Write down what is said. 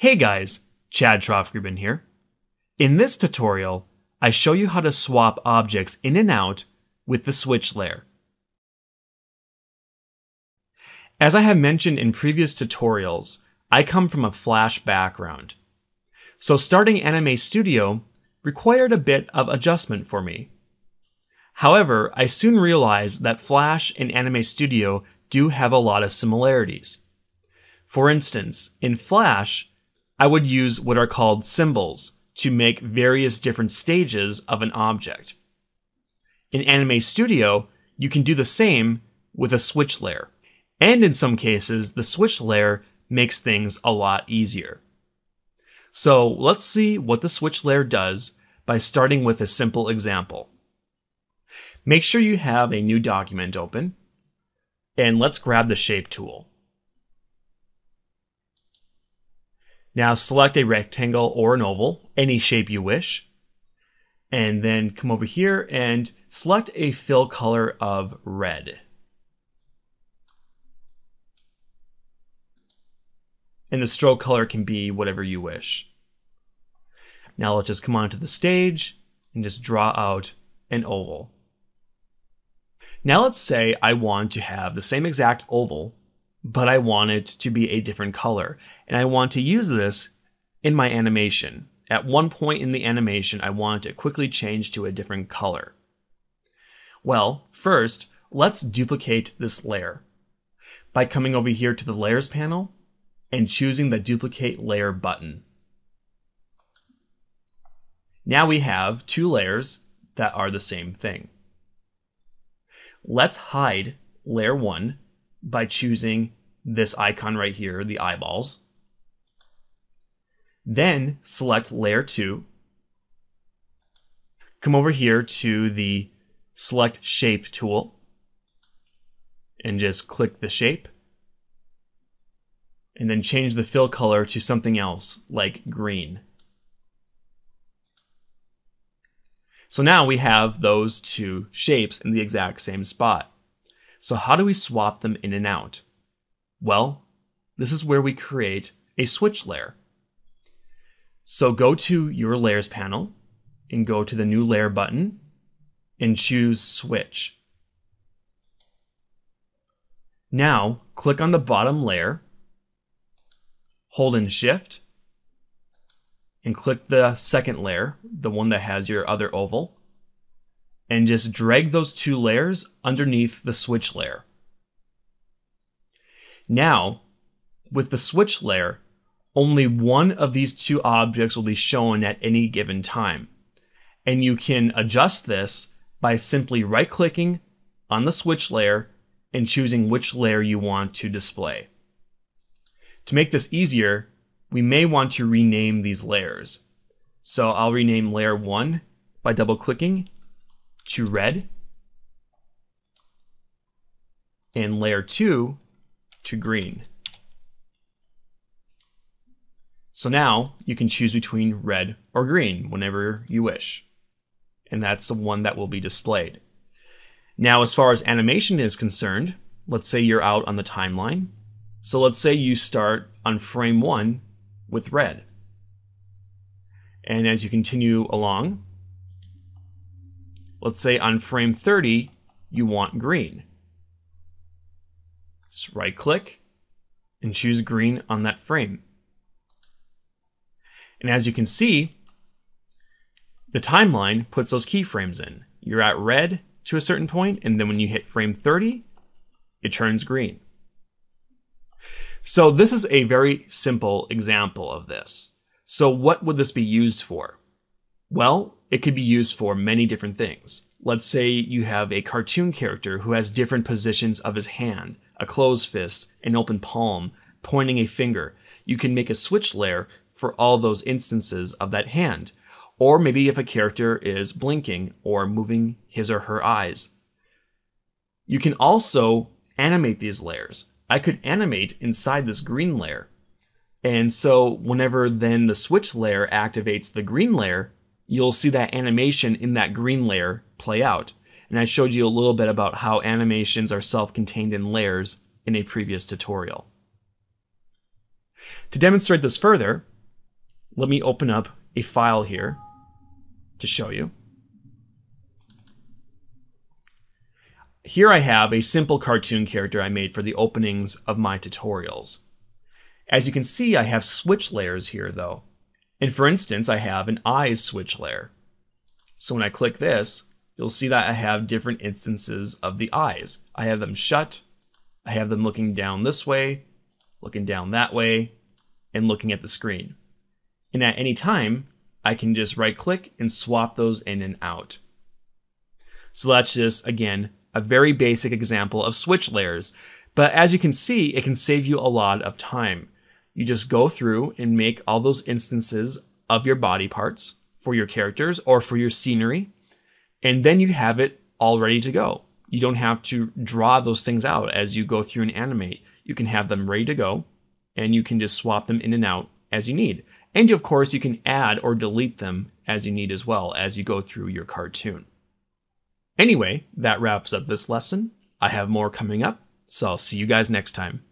Hey guys, Chad Troftgruben here. In this tutorial, I show you how to swap objects in and out with the switch layer. As I have mentioned in previous tutorials, I come from a Flash background. So starting Anime Studio required a bit of adjustment for me. However, I soon realized that Flash and Anime Studio do have a lot of similarities. For instance, in Flash, I would use what are called symbols to make various different stages of an object. In Anime Studio, you can do the same with a switch layer. And in some cases, the switch layer makes things a lot easier. So let's see what the switch layer does by starting with a simple example. Make sure you have a new document open, and let's grab the shape tool. Now select a rectangle or an oval, any shape you wish, and then come over here and select a fill color of red. and the stroke color can be whatever you wish. Now let's just come onto the stage and just draw out an oval. Now let's say I want to have the same exact oval, but I want it to be a different color, and I want to use this in my animation. At one point in the animation, I want it to quickly change to a different color. Well, first, let's duplicate this layer. By coming over here to the Layers panel and choosing the Duplicate Layer button. Now we have two layers that are the same thing. Let's hide layer 1 by choosing this icon right here, the eyeballs. Then select layer 2. Come over here to the select shape tool and just click the shape and then change the fill color to something else, like green. So now we have those two shapes in the exact same spot. So how do we swap them in and out? Well, this is where we create a switch layer. So go to your layers panel and go to the new layer button and choose switch. Now click on the bottom layer hold in shift and click the second layer, the one that has your other oval, and just drag those two layers underneath the switch layer. Now, with the switch layer, only one of these two objects will be shown at any given time. And you can adjust this by simply right clicking on the switch layer and choosing which layer you want to display. To make this easier, we may want to rename these layers. So I'll rename layer 1 by double clicking to red and layer 2 to green. So now you can choose between red or green whenever you wish. And that's the one that will be displayed. Now, as far as animation is concerned, let's say you're out on the timeline so let's say you start on frame one with red. And as you continue along, let's say on frame 30, you want green. Just right click and choose green on that frame. And as you can see, the timeline puts those keyframes in. You're at red to a certain point, and then when you hit frame 30, it turns green. So this is a very simple example of this. So what would this be used for? Well, it could be used for many different things. Let's say you have a cartoon character who has different positions of his hand, a closed fist, an open palm, pointing a finger. You can make a switch layer for all those instances of that hand. Or maybe if a character is blinking or moving his or her eyes. You can also animate these layers. I could animate inside this green layer. And so whenever then the switch layer activates the green layer, you'll see that animation in that green layer play out. And I showed you a little bit about how animations are self-contained in layers in a previous tutorial. To demonstrate this further, let me open up a file here to show you. Here I have a simple cartoon character I made for the openings of my tutorials. As you can see, I have switch layers here though. And for instance, I have an eyes switch layer. So when I click this, you'll see that I have different instances of the eyes. I have them shut, I have them looking down this way, looking down that way, and looking at the screen. And at any time, I can just right click and swap those in and out. So that's just, again, a very basic example of switch layers. But as you can see, it can save you a lot of time. You just go through and make all those instances of your body parts for your characters or for your scenery, and then you have it all ready to go. You don't have to draw those things out as you go through and animate. You can have them ready to go, and you can just swap them in and out as you need. And of course, you can add or delete them as you need as well as you go through your cartoon. Anyway, that wraps up this lesson. I have more coming up, so I'll see you guys next time.